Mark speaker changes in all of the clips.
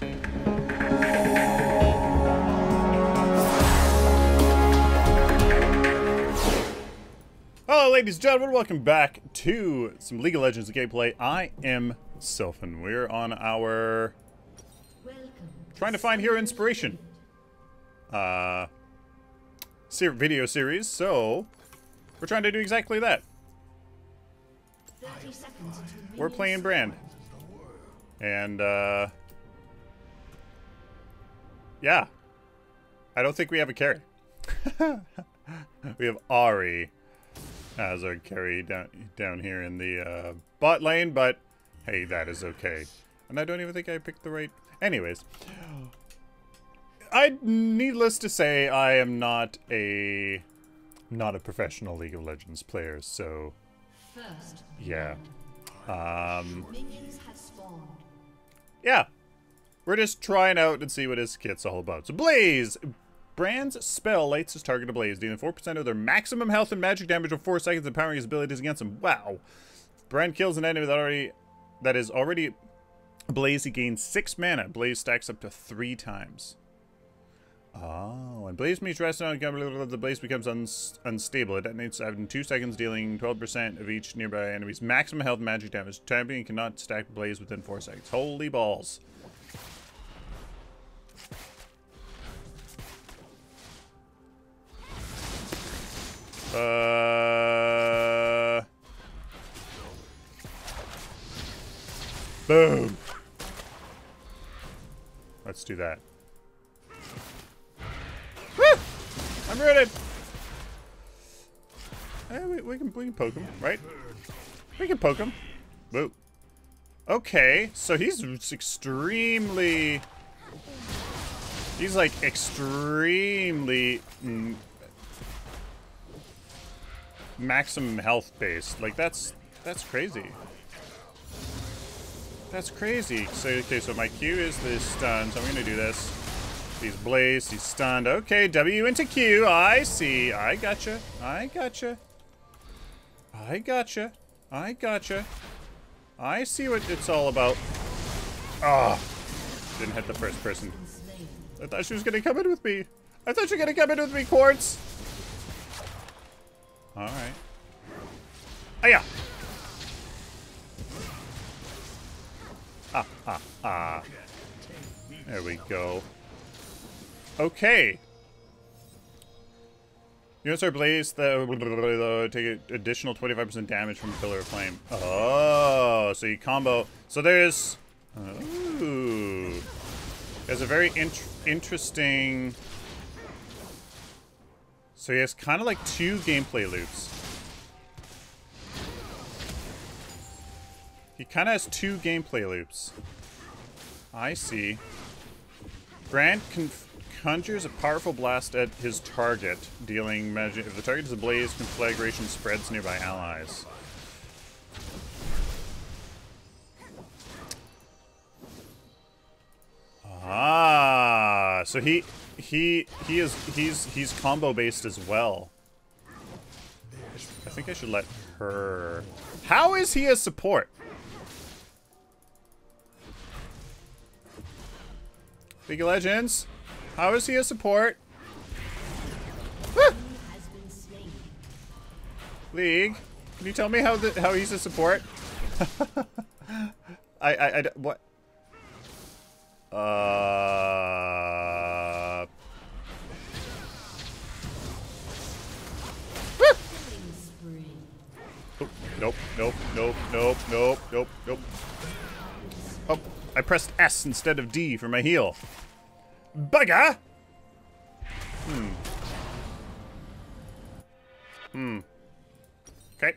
Speaker 1: Hello, ladies and gentlemen. Welcome back to some League of Legends gameplay. I am Sylphin. We're on our trying to find hero inspiration uh, video series. So we're trying to do exactly that. We're playing Brand, and uh, yeah, I don't think we have a carry. we have Ahri as our carry down down here in the uh, bot lane, but hey, that is okay. And I don't even think I picked the right. Anyways, I needless to say, I am not a not a professional League of Legends player, so yeah. Um, yeah, we're just trying out and see what his kit's all about. So Blaze, Brand's spell lights his target ablaze, dealing 4% of their maximum health and magic damage for 4 seconds, empowering his abilities against him. Wow. Brand kills an enemy that already that is already Blaze, he gains 6 mana. Blaze stacks up to 3 times. Oh, and Blaze meets rest on the Blaze becomes un unstable. It detonates in 2 seconds, dealing 12% of each nearby enemy's maximum health and magic damage. Champion cannot stack Blaze within 4 seconds. Holy balls. Uh. Boom. Let's do that. Woo! I'm rooted. Hey, we, we, can we can poke him, right? We can poke him. Boo. Okay, so he's extremely. He's like extremely mm, maximum health base. Like that's that's crazy. That's crazy. So okay, so my Q is this stun, so I'm gonna do this. He's blazed, he's stunned. Okay, W into Q. I see. I gotcha. I gotcha. I gotcha. I gotcha. I see what it's all about. Ah. Oh, didn't hit the first person. I thought she was gonna come in with me. I thought she was gonna come in with me, Quartz. Alright. Oh yeah. Ah, ah, ah. There we go. Okay. Units are blaze the take additional 25% damage from Pillar of Flame. Oh, so you combo. So there's. Ooh. There's a very int interesting so he has kind of like two gameplay loops. He kind of has two gameplay loops. I see. Brand conjures a powerful blast at his target, dealing magic. If the target is ablaze, conflagration spreads nearby allies. Ah, so he he he is he's he's combo based as well. I think I should let her. How is he a support? League of Legends. How is he a support? League. Can you tell me how the how he's a support? I, I I what? Uh. Nope, nope, nope, nope, nope, nope. Oh, I pressed S instead of D for my heal. Bugger! Hmm. Hmm. Okay.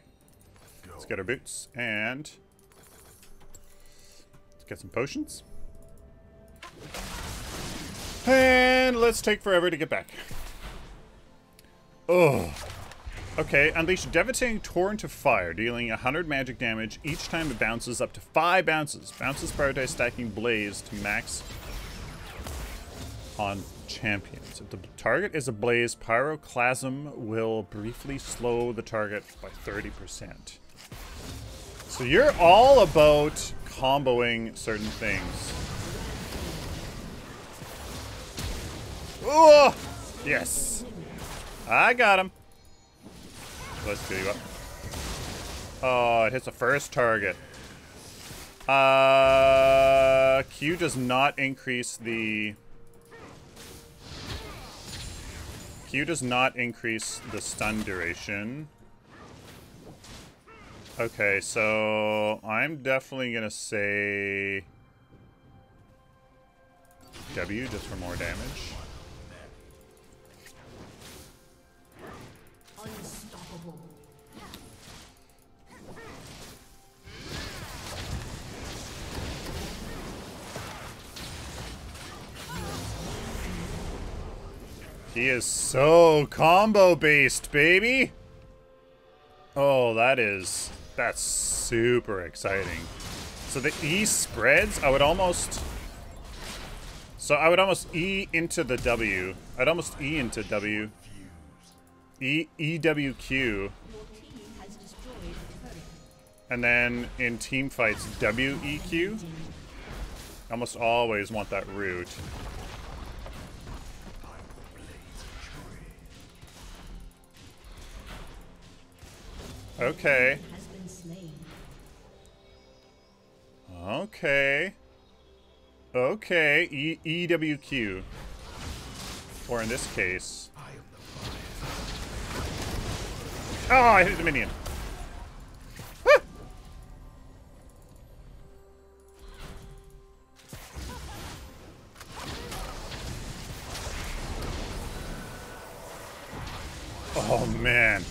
Speaker 1: Let's get our boots and let's get some potions. And let's take forever to get back. Oh. Okay, unleash devastating torrent of fire, dealing 100 magic damage each time it bounces up to 5 bounces. Bounces prioritize stacking blaze to max on champions. If the target is a blaze, pyroclasm will briefly slow the target by 30%. So you're all about comboing certain things. Oh! Yes! I got him. Let's do you up. Oh, it hits the first target. Uh, Q does not increase the... Q does not increase the stun duration. Okay, so I'm definitely gonna say W just for more damage. He is so combo based, baby. Oh, that is that's super exciting. So the E spreads, I would almost so I would almost E into the W. I'd almost E into W. E EWQ. And then in team fights, WEQ. Almost always want that root. Okay. Okay. Okay, e EWQ. Or in this case... Oh, I hit the minion. Oh, man.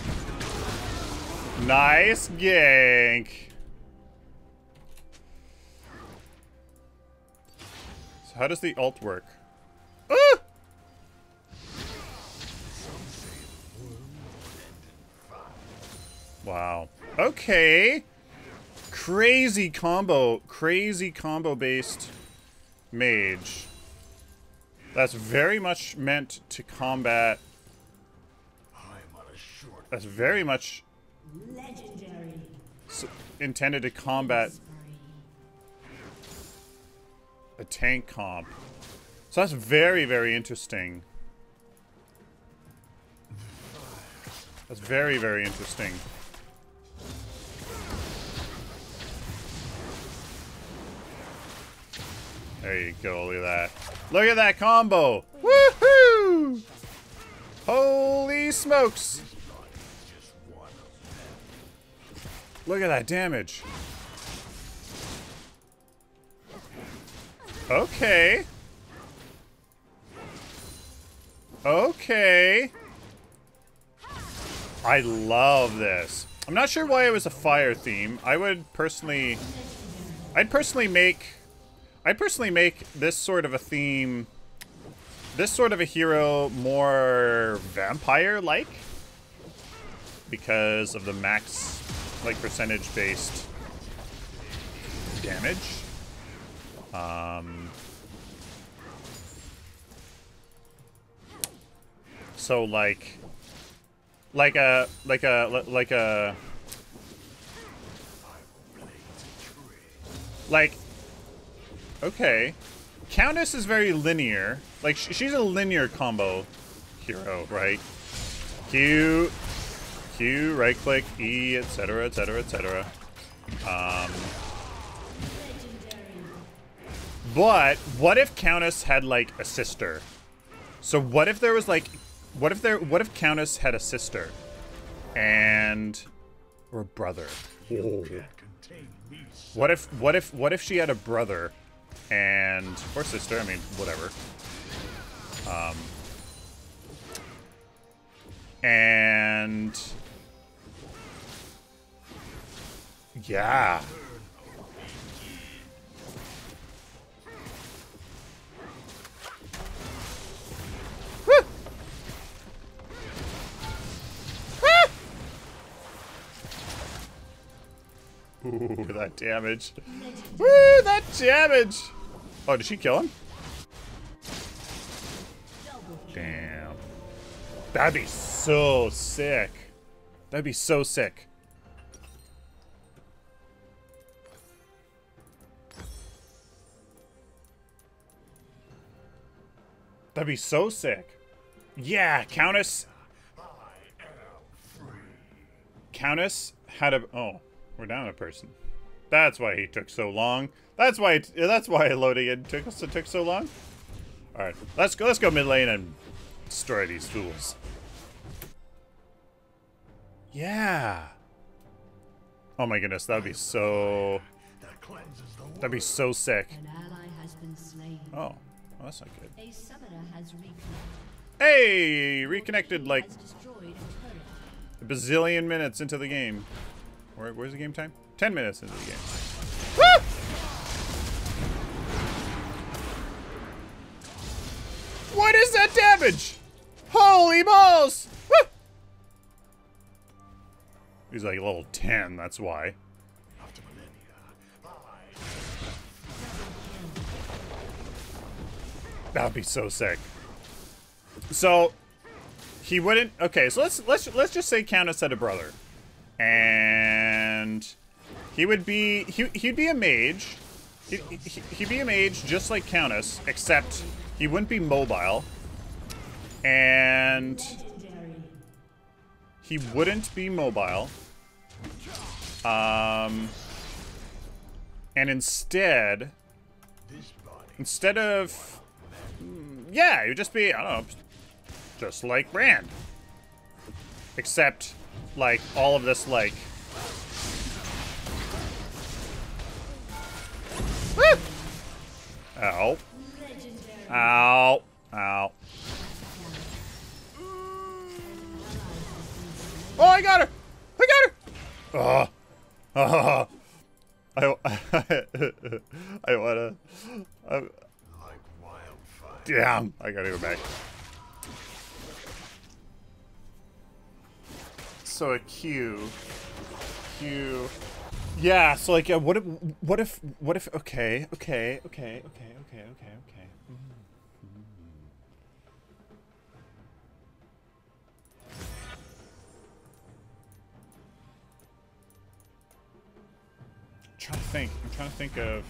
Speaker 1: Nice gank. So how does the alt work? Ah! Wow. Okay. Crazy combo. Crazy combo based mage. That's very much meant to combat. That's very much intended to combat a tank comp. So that's very, very interesting. That's very, very interesting. There you go, look at that. Look at that combo! Woohoo! Holy smokes! Look at that damage. Okay. Okay. I love this. I'm not sure why it was a fire theme. I would personally... I'd personally make... I'd personally make this sort of a theme... This sort of a hero more vampire-like. Because of the max, like, percentage-based damage. Um, so like, like a, like a, like a, like, okay. Countess is very linear. Like, sh she's a linear combo hero, right? Q, Right click, E, etc., etc., etc. Um, but what if Countess had like a sister? So what if there was like, what if there, what if Countess had a sister, and or a brother? What if, what if, what if she had a brother, and or sister? I mean, whatever. Um, and yeah. Ooh, that damage. Woo, that damage! Oh, did she kill him? Damn. That'd be so sick. That'd be so sick. That'd be so sick. Yeah, Countess. Countess had a. Oh, we're down a person. That's why he took so long. That's why. It, that's why loading it took us. It took so long. All right, let's go. Let's go mid lane and destroy these fools. Yeah. Oh my goodness, that'd be so. That'd be so sick.
Speaker 2: An ally has been slain.
Speaker 1: Oh, well, that's not good.
Speaker 2: A summoner has reconnected.
Speaker 1: Hey, reconnected like
Speaker 2: a
Speaker 1: bazillion minutes into the game. Where, where's the game time? Ten minutes into the game. Woo! What is that damage? Holy balls! Woo! He's like level 10, that's why. That would be so sick. So he wouldn't. Okay, so let's let's let's just say Countess had a brother, and he would be he he'd be a mage. He, he, he'd be a mage just like Countess, except he wouldn't be mobile, and he wouldn't be mobile. Um, and instead, instead of yeah, you'd just be, I don't know, just like Rand. Except, like, all of this, like... Woo! Ow. Ow. Ow. Oh, I got her! I got her! Oh. Oh. I, I wanna... I, Damn, I gotta go back. So a Q, Q, yeah. So like, uh, what if, what if, what if? Okay, okay, okay, okay, okay, okay, okay. I'm trying to think. I'm trying to think of.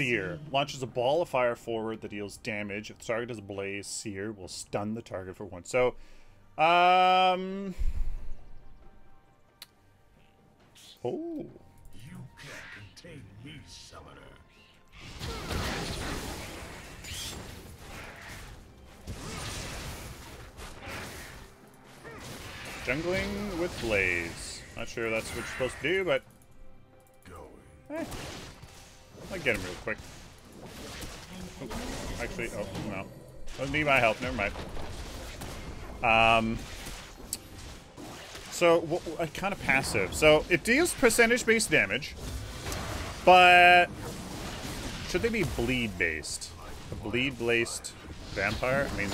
Speaker 2: Sear
Speaker 1: launches a ball of fire forward that deals damage. If the target is Blaze Sear will stun the target for one. So, um, oh,
Speaker 3: You can't contain me, summoner.
Speaker 1: jungling with blaze. Not sure that's what you're supposed to do, but
Speaker 3: Going.
Speaker 1: eh, I'll get him real quick. Actually, oh no, doesn't need my help. Never mind. Um. So, kind of passive. So, it deals percentage-based damage, but should they be bleed-based? A bleed-based vampire? I mean,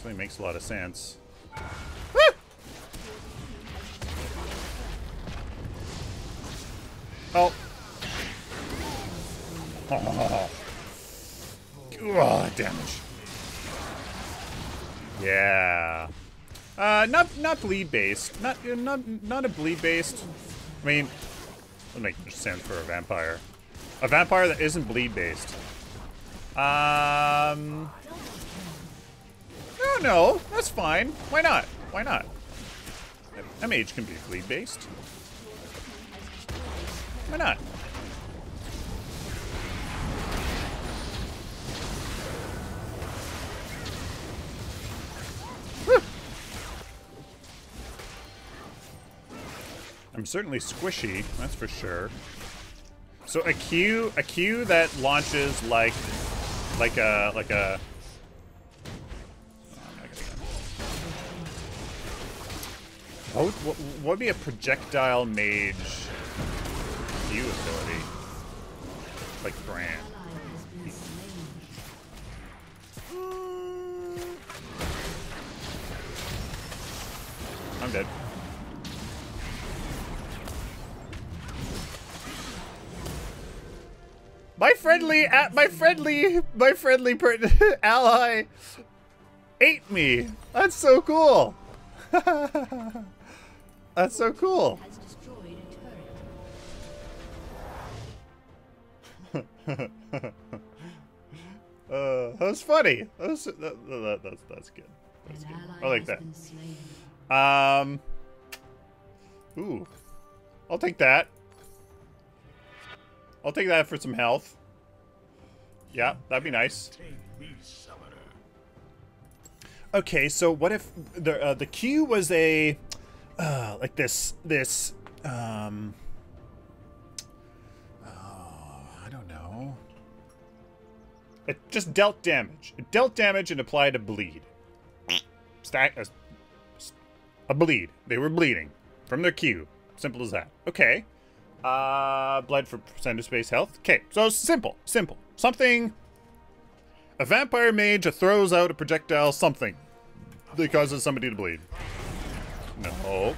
Speaker 1: something makes a lot of sense. Woo! Oh. Oh. Damage. Yeah. Uh, not not bleed based. Not not not a bleed based. I mean, that makes sense for a vampire. A vampire that isn't bleed based. Um. No, no, that's fine. Why not? Why not? A mage can be bleed based. Why not? Certainly squishy, that's for sure. So a Q, a Q that launches like, like a, like a. What would, what, would be a projectile mage Q ability? Like Brand. I'm dead. My friendly, my friendly, my friendly per ally ate me. That's so cool. That's so cool.
Speaker 2: Has destroyed a turret.
Speaker 1: Uh, that was funny. That was, that, that, that's that's good. That's good. I like that. Um. Ooh, I'll take that. I'll take that for some health. Yeah, that'd be nice. Okay, so what if the uh, the Q was a uh, like this this um oh, I don't know. It just dealt damage. It dealt damage and applied a bleed. Stack a, a bleed. They were bleeding from their Q. Simple as that. Okay. Uh, blood for percent of space health. Okay, so simple, simple. Something. A vampire mage throws out a projectile something that causes somebody to bleed. No.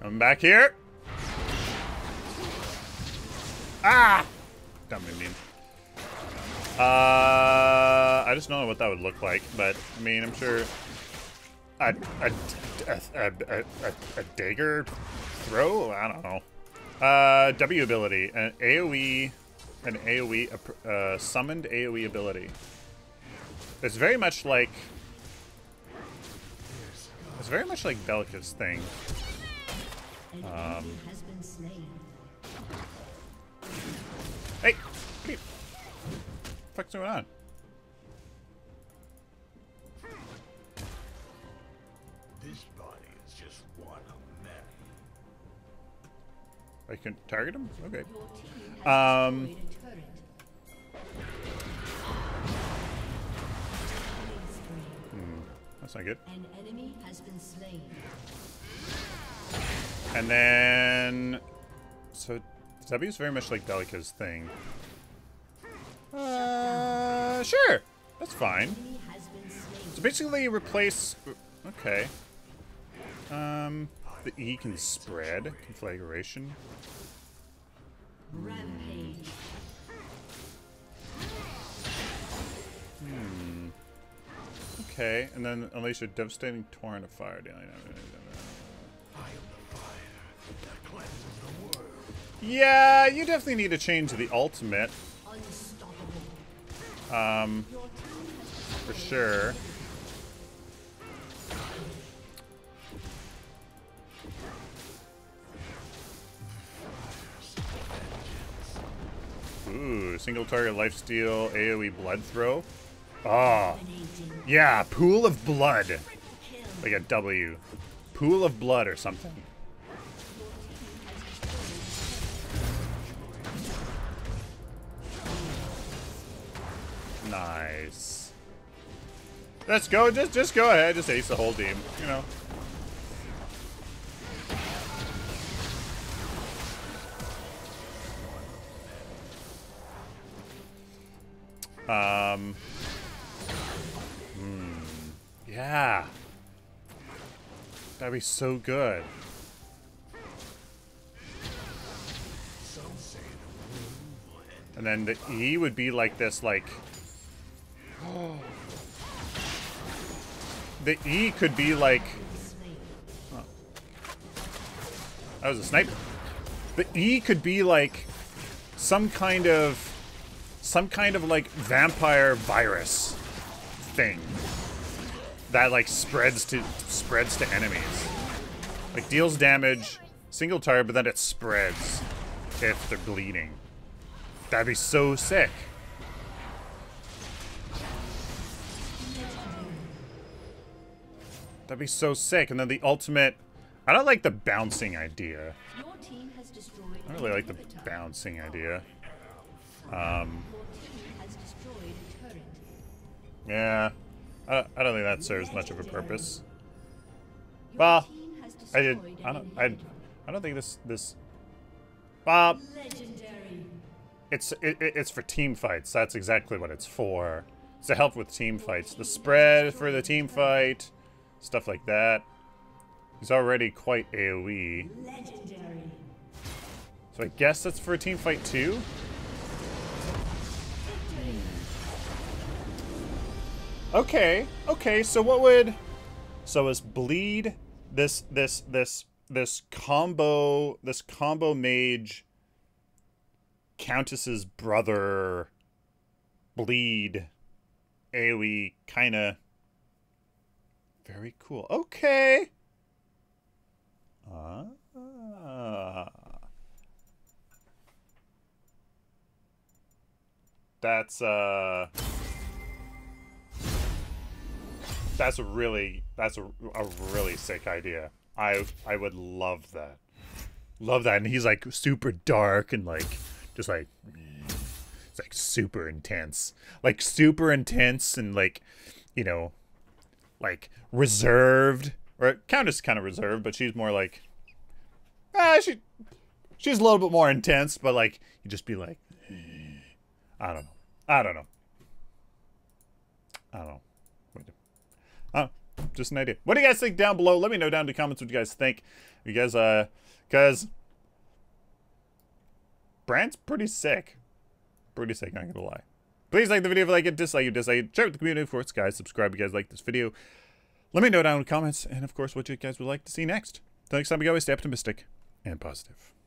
Speaker 1: Come back here. Ah! Dumb Indian. Uh, I just don't know what that would look like, but I mean, I'm sure a a a, a, a, a dagger throw. I don't know. Uh, W ability, an AOE, an AOE, a uh, summoned AOE ability. It's very much like. It's very much like Belica's thing. Um,
Speaker 2: enemy has been slain.
Speaker 1: Hey, what are you- fuck's going on?
Speaker 3: This body is just one of many.
Speaker 1: I can target him. Okay.
Speaker 2: Your team has
Speaker 1: Um,
Speaker 2: destroyed a turret. Killing spree.
Speaker 1: That's not good.
Speaker 2: An enemy has been slain.
Speaker 1: And then, so W is very much like Belica's thing. Uh, sure, that's fine.
Speaker 2: Enemy has been slain.
Speaker 1: So basically, replace. Okay. Um, the E can spread conflagration.
Speaker 2: Rampage.
Speaker 1: Okay, and then unleash a devastating torrent of fire.
Speaker 3: I am the fire that cleanses the world.
Speaker 1: Yeah, you definitely need to change the ultimate um,
Speaker 2: Your team has
Speaker 1: for sure. Ooh, single target lifesteal, AoE blood throw. Ah,
Speaker 2: dominating.
Speaker 1: yeah, pool of blood. Like a W. Pool of blood or something. Nice. Let's go. Just just go ahead. Just ace the whole team. You know. Um. Hmm. Yeah. That'd be so good. And then the E would be like this, like. The E could be like.
Speaker 2: Slain.
Speaker 1: That was a sniper. The E could be like some kind of. Some kind of like vampire virus thing that like spreads to spreads to enemies. Like deals damage, single target, but then it spreads if they're bleeding. That'd be so sick. That'd be so sick. And then the ultimate. I don't like the bouncing idea.
Speaker 2: Your team has destroyed.
Speaker 1: I really like the bouncing idea.
Speaker 2: Turret.
Speaker 1: Yeah. I don't, I don't think that serves much of a purpose. Well, I did. I don't. I. I don't think this. This. Well, it's it, it- it's for team fights. That's exactly what it's for. It's to help with team fights. The spread for the team fight, stuff like that. He's already quite AOE, so I guess that's for a team fight too. Okay, okay. So what would? So is bleed this this this this combo this combo mage countess's brother bleed AoE kind of very cool. Okay. Ah. That's uh That's a really that's a, a really sick idea. I I would love that. Love that. And he's like super dark and like just like it's like super intense. Like super intense and like you know like reserved or Countess kind of reserved, but she's more like ah she she's a little bit more intense, but like you just be like I don't know. I don't know. I don't know. Oh, just an idea. What do you guys think down below? Let me know down in the comments what you guys think. You guys, uh, because Brand's pretty sick. Pretty sick, not gonna lie. Please like the video if you like it, dislike it, dislike it. Share with the community, of course, guys. Subscribe if you guys like this video. Let me know down in the comments, and of course, what you guys would like to see next. Till next time, we always stay optimistic and positive.